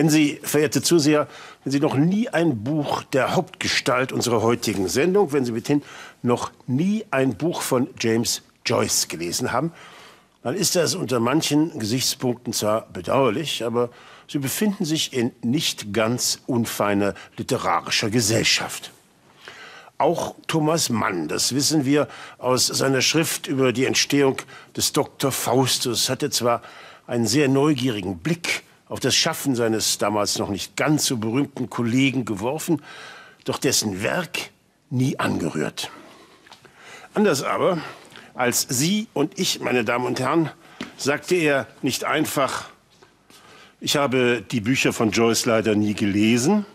Wenn Sie, verehrte Zuseher, wenn Sie noch nie ein Buch der Hauptgestalt unserer heutigen Sendung, wenn Sie mithin noch nie ein Buch von James Joyce gelesen haben, dann ist das unter manchen Gesichtspunkten zwar bedauerlich, aber Sie befinden sich in nicht ganz unfeiner literarischer Gesellschaft. Auch Thomas Mann, das wissen wir aus seiner Schrift über die Entstehung des Dr. Faustus, hatte zwar einen sehr neugierigen Blick auf das Schaffen seines damals noch nicht ganz so berühmten Kollegen geworfen, doch dessen Werk nie angerührt. Anders aber als Sie und ich, meine Damen und Herren, sagte er nicht einfach, ich habe die Bücher von Joyce leider nie gelesen.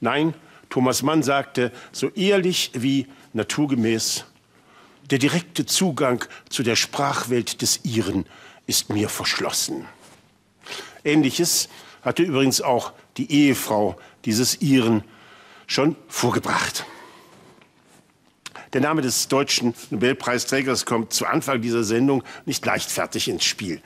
Nein, Thomas Mann sagte, so ehrlich wie naturgemäß, der direkte Zugang zu der Sprachwelt des Iren ist mir verschlossen. Ähnliches hatte übrigens auch die Ehefrau dieses Iren schon vorgebracht. Der Name des deutschen Nobelpreisträgers kommt zu Anfang dieser Sendung nicht leichtfertig ins Spiel.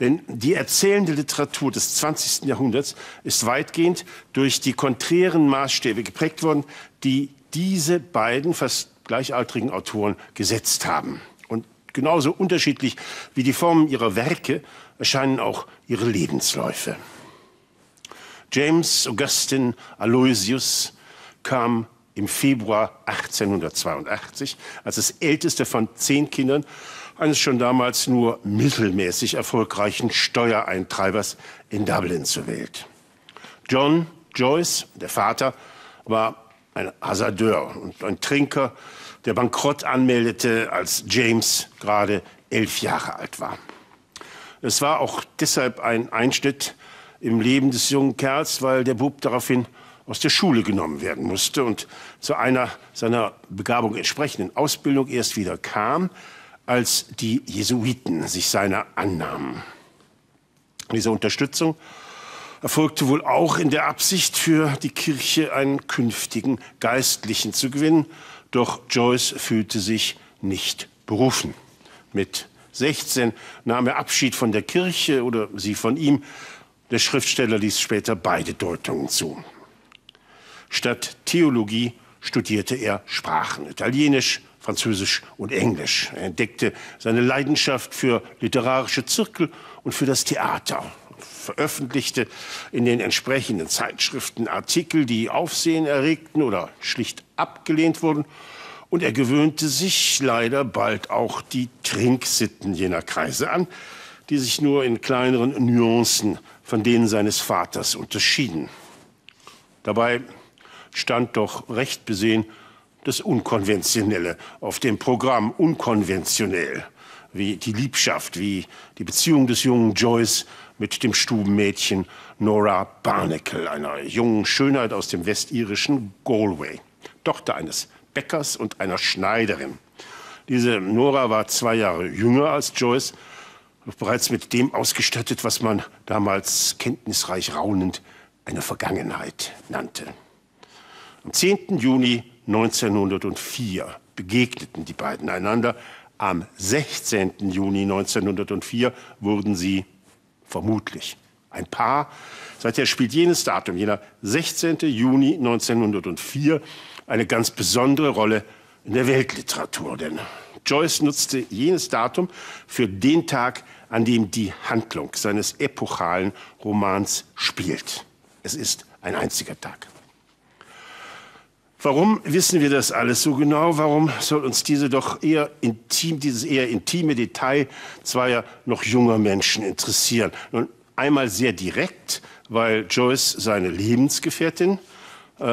Denn die erzählende Literatur des 20. Jahrhunderts ist weitgehend durch die konträren Maßstäbe geprägt worden, die diese beiden fast gleichaltrigen Autoren gesetzt haben. Und genauso unterschiedlich wie die Formen ihrer Werke erscheinen auch ihre Lebensläufe. James Augustin Aloysius kam im Februar 1882 als das älteste von zehn Kindern eines schon damals nur mittelmäßig erfolgreichen Steuereintreibers in Dublin zur Welt. John Joyce, der Vater, war ein Hasardeur und ein Trinker, der Bankrott anmeldete, als James gerade elf Jahre alt war. Es war auch deshalb ein Einschnitt im Leben des jungen Kerls, weil der Bub daraufhin aus der Schule genommen werden musste und zu einer seiner Begabung entsprechenden Ausbildung erst wieder kam, als die Jesuiten sich seiner annahmen. Diese Unterstützung erfolgte wohl auch in der Absicht, für die Kirche einen künftigen Geistlichen zu gewinnen. Doch Joyce fühlte sich nicht berufen. Mit 16 nahm er Abschied von der Kirche oder sie von ihm. Der Schriftsteller ließ später beide Deutungen zu. Statt Theologie studierte er Sprachen, Italienisch, Französisch und Englisch. Er entdeckte seine Leidenschaft für literarische Zirkel und für das Theater, veröffentlichte in den entsprechenden Zeitschriften Artikel, die Aufsehen erregten oder schlicht abgelehnt wurden und er gewöhnte sich leider bald auch die Trinksitten jener Kreise an, die sich nur in kleineren Nuancen von denen seines Vaters unterschieden. Dabei stand doch recht besehen das Unkonventionelle auf dem Programm, unkonventionell, wie die Liebschaft, wie die Beziehung des jungen Joyce mit dem Stubenmädchen Nora Barnacle, einer jungen Schönheit aus dem westirischen Galway, Tochter eines Bäckers und einer Schneiderin. Diese Nora war zwei Jahre jünger als Joyce, bereits mit dem ausgestattet, was man damals kenntnisreich raunend eine Vergangenheit nannte. Am 10. Juni 1904 begegneten die beiden einander. Am 16. Juni 1904 wurden sie vermutlich ein Paar. Seither spielt jenes Datum, jener 16. Juni 1904, eine ganz besondere Rolle in der Weltliteratur. Denn Joyce nutzte jenes Datum für den Tag, an dem die Handlung seines epochalen Romans spielt. Es ist ein einziger Tag. Warum wissen wir das alles so genau? Warum soll uns diese doch eher intim, dieses eher intime Detail zweier noch junger Menschen interessieren? Nun, einmal sehr direkt, weil Joyce seine Lebensgefährtin äh,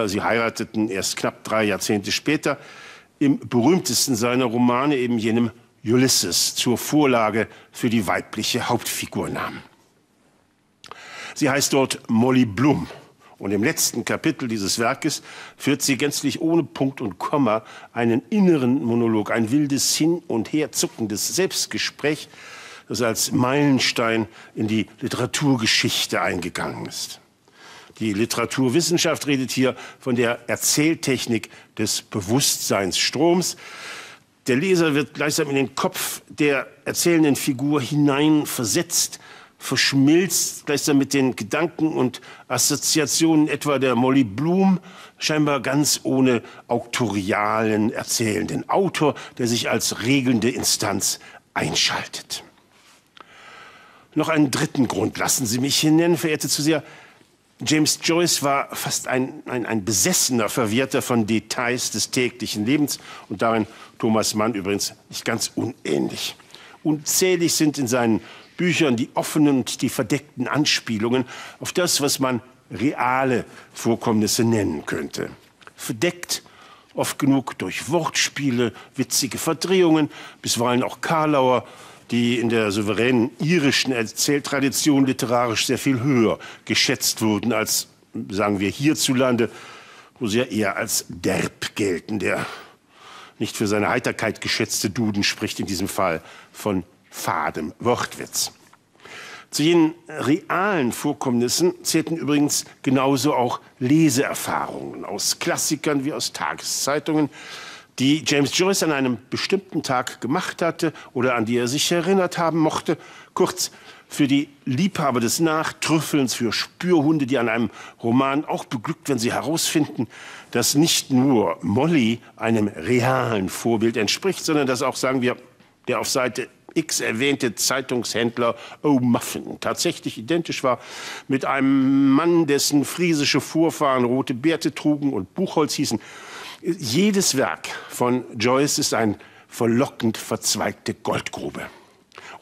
sie heirateten erst knapp drei Jahrzehnte später, im berühmtesten seiner Romane, eben jenem Ulysses, zur Vorlage für die weibliche Hauptfigur nahm. Sie heißt dort Molly Blum. Und im letzten Kapitel dieses Werkes führt sie gänzlich ohne Punkt und Komma einen inneren Monolog, ein wildes Hin- und Herzuckendes Selbstgespräch, das als Meilenstein in die Literaturgeschichte eingegangen ist. Die Literaturwissenschaft redet hier von der Erzähltechnik des Bewusstseinsstroms. Der Leser wird gleichsam in den Kopf der erzählenden Figur hineinversetzt, verschmilzt gleichsam mit den Gedanken und Assoziationen etwa der Molly Bloom, scheinbar ganz ohne auktorialen, erzählenden Autor, der sich als regelnde Instanz einschaltet. Noch einen dritten Grund lassen Sie mich hier nennen, verehrte Zuseher. James Joyce war fast ein, ein, ein besessener Verwirrter von Details des täglichen Lebens und darin Thomas Mann übrigens nicht ganz unähnlich. Unzählig sind in seinen Büchern die offenen und die verdeckten Anspielungen auf das, was man reale Vorkommnisse nennen könnte. Verdeckt oft genug durch Wortspiele, witzige Verdrehungen, bisweilen auch Karlauer, die in der souveränen irischen Erzähltradition literarisch sehr viel höher geschätzt wurden als, sagen wir, hierzulande, wo sie ja eher als derb gelten. Der nicht für seine Heiterkeit geschätzte Duden spricht in diesem Fall von fadem Wortwitz. Zu jenen realen Vorkommnissen zählten übrigens genauso auch Leseerfahrungen aus Klassikern wie aus Tageszeitungen, die James Joyce an einem bestimmten Tag gemacht hatte oder an die er sich erinnert haben mochte. Kurz, für die Liebhaber des Nachtrüffelns, für Spürhunde, die an einem Roman auch beglückt, wenn sie herausfinden, dass nicht nur Molly einem realen Vorbild entspricht, sondern dass auch, sagen wir, der auf Seite X erwähnte Zeitungshändler O'Muffin tatsächlich identisch war mit einem Mann, dessen friesische Vorfahren rote Bärte trugen und Buchholz hießen. Jedes Werk von Joyce ist ein verlockend verzweigte Goldgrube.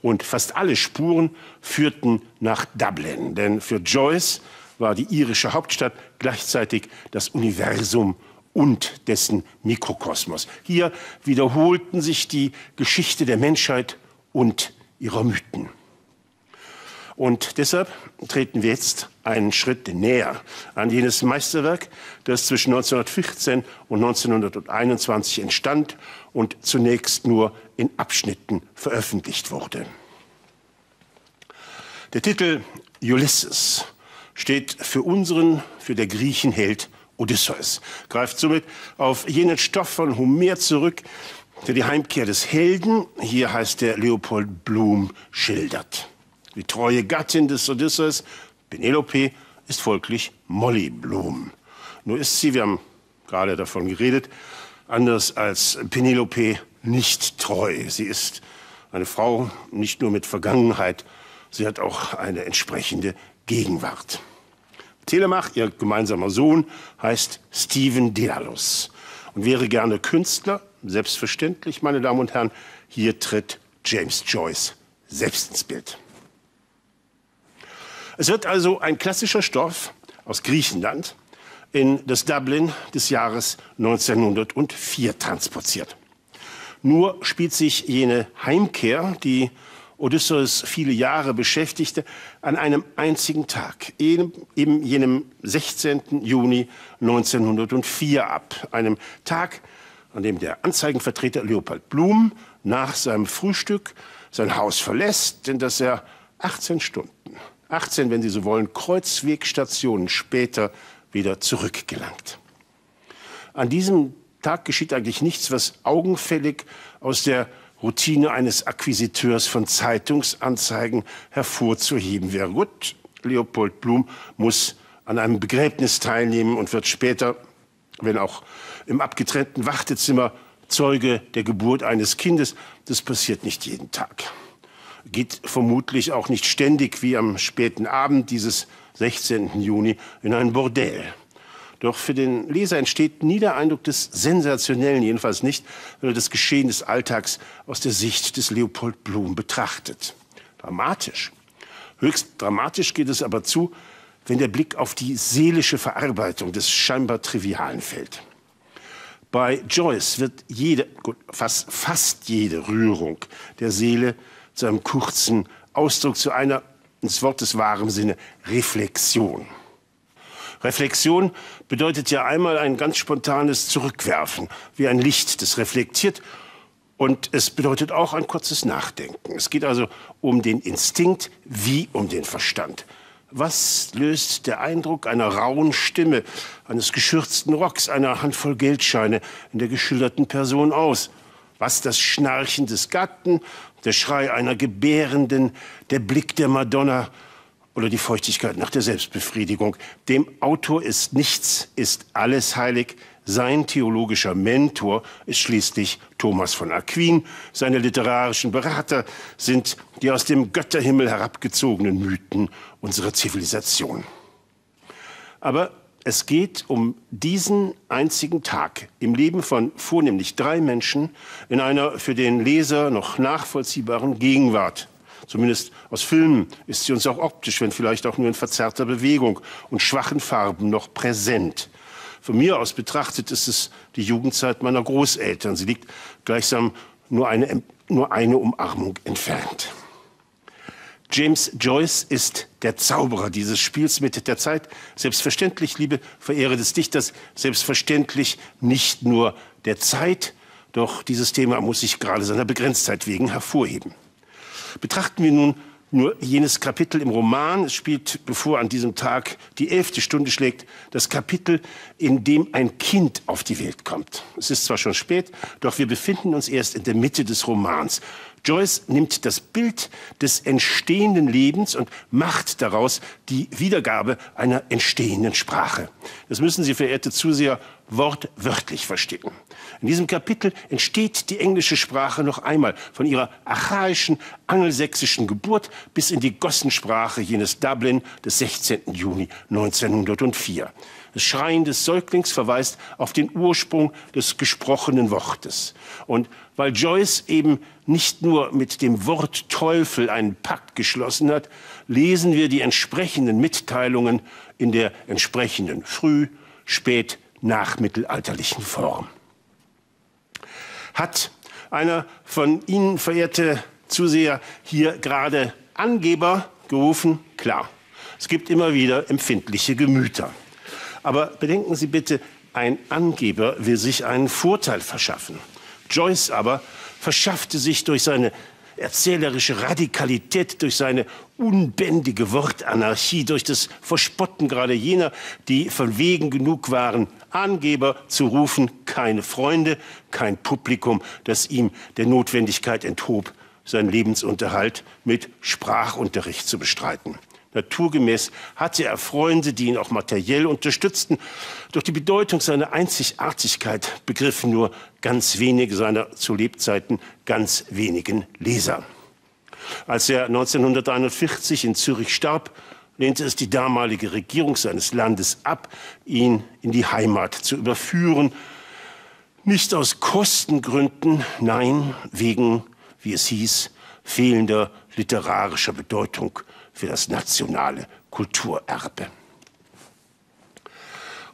Und fast alle Spuren führten nach Dublin, denn für Joyce war die irische Hauptstadt gleichzeitig das Universum und dessen Mikrokosmos. Hier wiederholten sich die Geschichte der Menschheit und ihrer Mythen. Und deshalb treten wir jetzt einen Schritt näher an jenes Meisterwerk, das zwischen 1914 und 1921 entstand und zunächst nur in Abschnitten veröffentlicht wurde. Der Titel Ulysses steht für unseren, für der Griechenheld Odysseus, greift somit auf jenen Stoff von Homer zurück, der die Heimkehr des Helden, hier heißt der Leopold Blum, schildert. Die treue Gattin des Odysseus, Penelope, ist folglich Molly Blum. Nur ist sie, wir haben gerade davon geredet, anders als Penelope nicht treu. Sie ist eine Frau nicht nur mit Vergangenheit, sie hat auch eine entsprechende Gegenwart. Telemach, ihr gemeinsamer Sohn, heißt Stephen Dedalus und wäre gerne Künstler, selbstverständlich, meine Damen und Herren, hier tritt James Joyce selbst ins Bild. Es wird also ein klassischer Stoff aus Griechenland in das Dublin des Jahres 1904 transportiert. Nur spielt sich jene Heimkehr, die Odysseus viele Jahre beschäftigte, an einem einzigen Tag, eben jenem 16. Juni 1904 ab. Einem Tag, an dem der Anzeigenvertreter Leopold Blum nach seinem Frühstück sein Haus verlässt, in das er 18 Stunden, 18, wenn Sie so wollen, Kreuzwegstationen später wieder zurückgelangt. An diesem Tag geschieht eigentlich nichts, was augenfällig aus der Routine eines Akquisiteurs von Zeitungsanzeigen hervorzuheben wäre. Gut, Leopold Blum muss an einem Begräbnis teilnehmen und wird später, wenn auch im abgetrennten Wartezimmer, Zeuge der Geburt eines Kindes. Das passiert nicht jeden Tag. Geht vermutlich auch nicht ständig wie am späten Abend dieses 16. Juni in ein Bordell. Doch für den Leser entsteht nie der Eindruck des Sensationellen, jedenfalls nicht, wenn er das Geschehen des Alltags aus der Sicht des Leopold Blum betrachtet. Dramatisch. Höchst dramatisch geht es aber zu, wenn der Blick auf die seelische Verarbeitung des scheinbar Trivialen fällt. Bei Joyce wird jede, gut, fast, fast jede Rührung der Seele zu einem kurzen Ausdruck, zu einer, ins Wort des wahren Sinne, Reflexion. Reflexion bedeutet ja einmal ein ganz spontanes Zurückwerfen, wie ein Licht, das reflektiert. Und es bedeutet auch ein kurzes Nachdenken. Es geht also um den Instinkt wie um den Verstand. Was löst der Eindruck einer rauen Stimme, eines geschürzten Rocks, einer Handvoll Geldscheine in der geschilderten Person aus? Was das Schnarchen des Gatten, der Schrei einer Gebärenden, der Blick der Madonna oder die Feuchtigkeit nach der Selbstbefriedigung. Dem Autor ist nichts, ist alles heilig. Sein theologischer Mentor ist schließlich Thomas von Aquin. Seine literarischen Berater sind die aus dem Götterhimmel herabgezogenen Mythen unserer Zivilisation. Aber es geht um diesen einzigen Tag im Leben von vornehmlich drei Menschen in einer für den Leser noch nachvollziehbaren Gegenwart. Zumindest aus Filmen ist sie uns auch optisch, wenn vielleicht auch nur in verzerrter Bewegung und schwachen Farben noch präsent. Von mir aus betrachtet ist es die Jugendzeit meiner Großeltern. Sie liegt gleichsam nur eine, nur eine Umarmung entfernt. James Joyce ist der Zauberer dieses Spiels mit der Zeit. Selbstverständlich, liebe Verehrer des Dichters, selbstverständlich nicht nur der Zeit, doch dieses Thema muss sich gerade seiner Begrenztheit wegen hervorheben. Betrachten wir nun nur jenes Kapitel im Roman. Es spielt, bevor an diesem Tag die elfte Stunde schlägt, das Kapitel, in dem ein Kind auf die Welt kommt. Es ist zwar schon spät, doch wir befinden uns erst in der Mitte des Romans. Joyce nimmt das Bild des entstehenden Lebens und macht daraus die Wiedergabe einer entstehenden Sprache. Das müssen Sie, verehrte Zuseher, wortwörtlich verstehen. In diesem Kapitel entsteht die englische Sprache noch einmal von ihrer archaischen angelsächsischen Geburt bis in die Gossensprache jenes Dublin des 16. Juni 1904. Das Schreien des Säuglings verweist auf den Ursprung des gesprochenen Wortes. Und weil Joyce eben nicht nur mit dem Wort Teufel einen Pakt geschlossen hat, lesen wir die entsprechenden Mitteilungen in der entsprechenden früh-, spät-, nachmittelalterlichen Form. Hat einer von Ihnen, verehrte Zuseher, hier gerade Angeber gerufen? Klar. Es gibt immer wieder empfindliche Gemüter. Aber bedenken Sie bitte, ein Angeber will sich einen Vorteil verschaffen. Joyce aber verschaffte sich durch seine erzählerische Radikalität, durch seine unbändige Wortanarchie, durch das Verspotten gerade jener, die verwegen genug waren, Angeber zu rufen, keine Freunde, kein Publikum, das ihm der Notwendigkeit enthob, seinen Lebensunterhalt mit Sprachunterricht zu bestreiten. Naturgemäß hatte er Freunde, die ihn auch materiell unterstützten. Doch die Bedeutung seiner Einzigartigkeit begriffen nur ganz wenige seiner zu Lebzeiten ganz wenigen Leser. Als er 1941 in Zürich starb, lehnte es die damalige Regierung seines Landes ab, ihn in die Heimat zu überführen. Nicht aus Kostengründen, nein, wegen, wie es hieß, fehlender literarischer Bedeutung für das nationale Kulturerbe.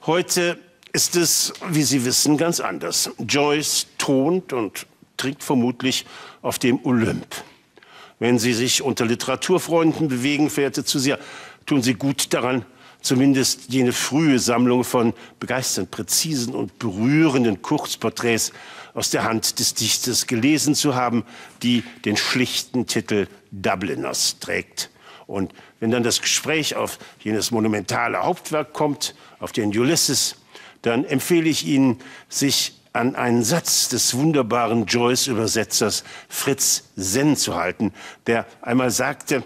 Heute ist es, wie Sie wissen, ganz anders. Joyce tont und trinkt vermutlich auf dem Olymp. Wenn Sie sich unter Literaturfreunden bewegen, verehrte Zuseher, tun Sie gut daran, zumindest jene frühe Sammlung von begeisternd präzisen und berührenden Kurzporträts aus der Hand des Dichters gelesen zu haben, die den schlichten Titel Dubliners trägt. Und wenn dann das Gespräch auf jenes monumentale Hauptwerk kommt, auf den Ulysses, dann empfehle ich Ihnen, sich an einen Satz des wunderbaren Joyce-Übersetzers Fritz Senn zu halten, der einmal sagte,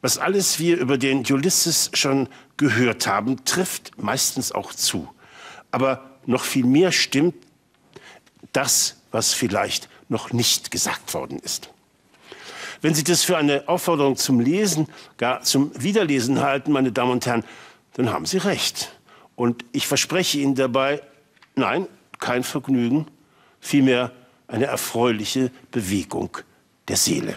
was alles wir über den Ulysses schon gehört haben, trifft meistens auch zu. Aber noch viel mehr stimmt das, was vielleicht noch nicht gesagt worden ist. Wenn Sie das für eine Aufforderung zum Lesen, gar zum Wiederlesen halten, meine Damen und Herren, dann haben Sie recht. Und ich verspreche Ihnen dabei, nein, kein Vergnügen, vielmehr eine erfreuliche Bewegung der Seele.